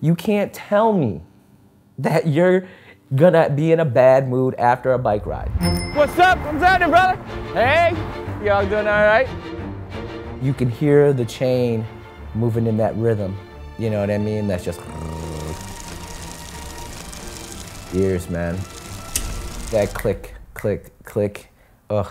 You can't tell me that you're gonna be in a bad mood after a bike ride. What's up? What's happening, brother? Hey, y'all doing all right? You can hear the chain moving in that rhythm. You know what I mean? That's just years, man. That click, click, click. Ugh.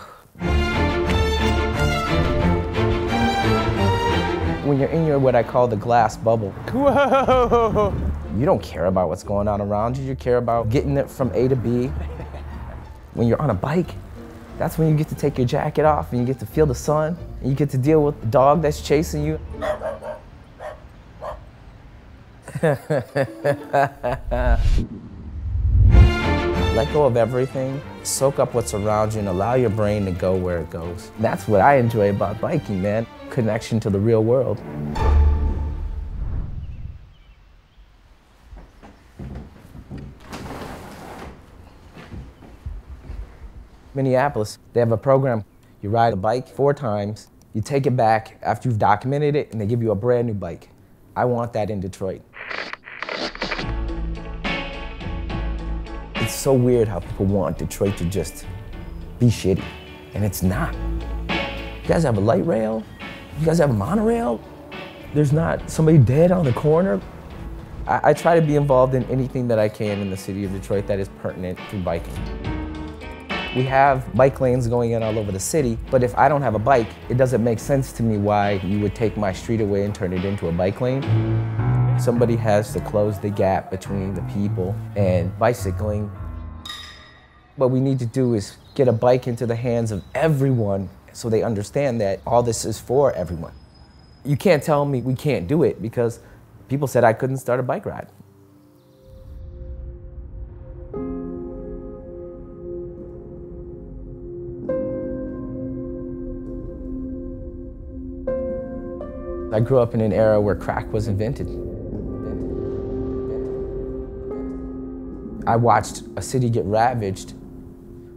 When you're in your what I call the glass bubble, Whoa. you don't care about what's going on around you. You care about getting it from A to B. When you're on a bike, that's when you get to take your jacket off and you get to feel the sun and you get to deal with the dog that's chasing you. Let go of everything, soak up what's around you, and allow your brain to go where it goes. That's what I enjoy about biking, man. Connection to the real world. Minneapolis, they have a program. You ride a bike four times, you take it back after you've documented it, and they give you a brand new bike. I want that in Detroit. It's so weird how people want Detroit to just be shitty, and it's not. You guys have a light rail? You guys have a monorail? There's not somebody dead on the corner? I, I try to be involved in anything that I can in the city of Detroit that is pertinent to biking. We have bike lanes going in all over the city, but if I don't have a bike, it doesn't make sense to me why you would take my street away and turn it into a bike lane. Somebody has to close the gap between the people and bicycling. What we need to do is get a bike into the hands of everyone so they understand that all this is for everyone. You can't tell me we can't do it because people said I couldn't start a bike ride. I grew up in an era where crack was invented. I watched a city get ravaged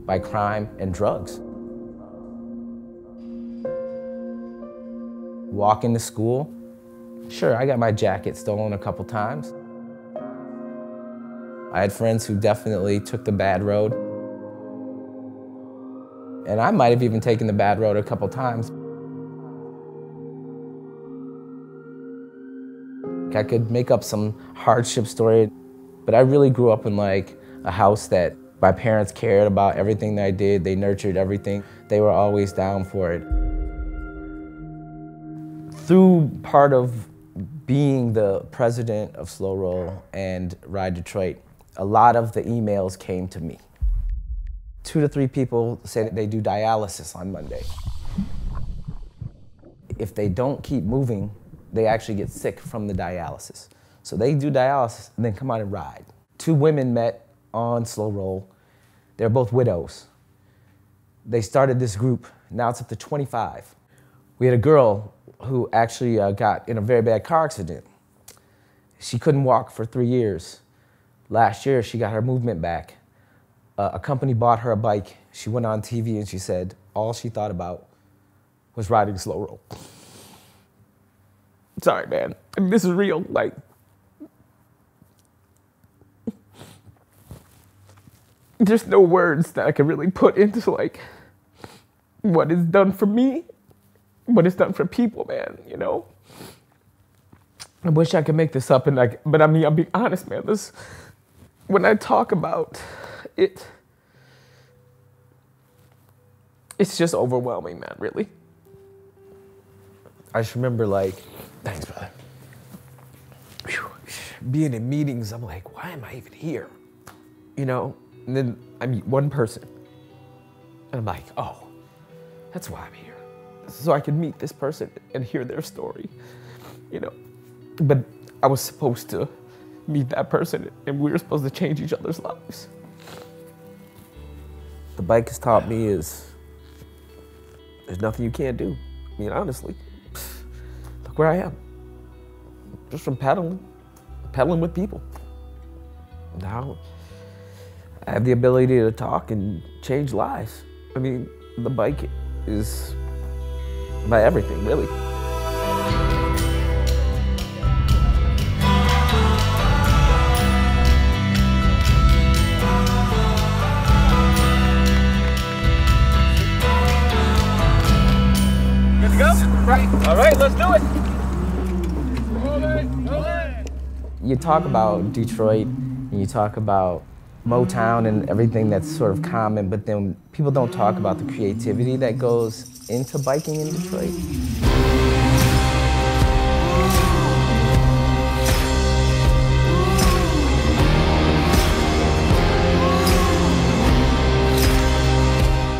by crime and drugs. Walking to school, sure, I got my jacket stolen a couple times. I had friends who definitely took the bad road. And I might have even taken the bad road a couple times. I could make up some hardship story, but I really grew up in like a house that my parents cared about everything that I did. They nurtured everything. They were always down for it. Through part of being the president of Slow Roll and Ride Detroit, a lot of the emails came to me. Two to three people said they do dialysis on Monday. If they don't keep moving, they actually get sick from the dialysis. So they do dialysis and then come out and ride. Two women met on Slow Roll. They're both widows. They started this group. Now it's up to 25. We had a girl who actually uh, got in a very bad car accident. She couldn't walk for three years. Last year, she got her movement back. Uh, a company bought her a bike. She went on TV and she said all she thought about was riding Slow Roll. Sorry, man. I mean, this is real. Like, there's no words that I can really put into like what is done for me, what is done for people, man. You know. I wish I could make this up and like, but I mean, I'll be honest, man. This, when I talk about it, it's just overwhelming, man. Really. I just remember like, thanks, brother. Whew. Being in meetings, I'm like, why am I even here? You know, and then I meet one person, and I'm like, oh, that's why I'm here. So I can meet this person and hear their story, you know. But I was supposed to meet that person, and we were supposed to change each other's lives. The bike has taught me is there's nothing you can't do. I mean, honestly, look where I am. Just from pedaling, pedaling with people. Now, I have the ability to talk and change lives. I mean, the bike is my everything, really. Good to go? Right. All right, let's do it. You talk about Detroit and you talk about Motown and everything that's sort of common, but then people don't talk about the creativity that goes into biking in Detroit.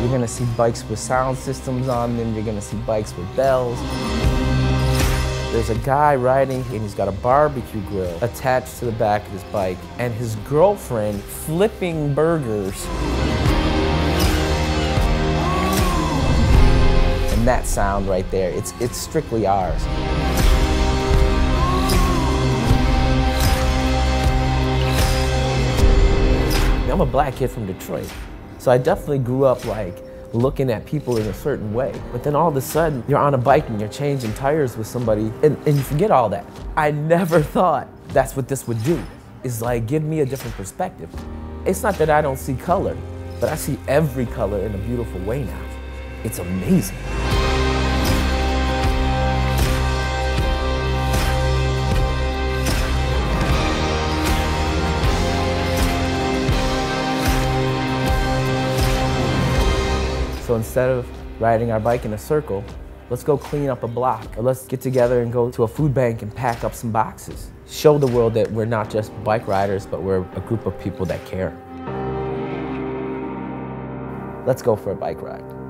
You're gonna see bikes with sound systems on them, you're gonna see bikes with bells. There's a guy riding and he's got a barbecue grill attached to the back of his bike and his girlfriend flipping burgers. And that sound right there, it's, it's strictly ours. I'm a black kid from Detroit, so I definitely grew up like looking at people in a certain way. But then all of a sudden, you're on a bike and you're changing tires with somebody, and, and you forget all that. I never thought that's what this would do, is like give me a different perspective. It's not that I don't see color, but I see every color in a beautiful way now. It's amazing. So instead of riding our bike in a circle, let's go clean up a block. Or let's get together and go to a food bank and pack up some boxes. Show the world that we're not just bike riders, but we're a group of people that care. Let's go for a bike ride.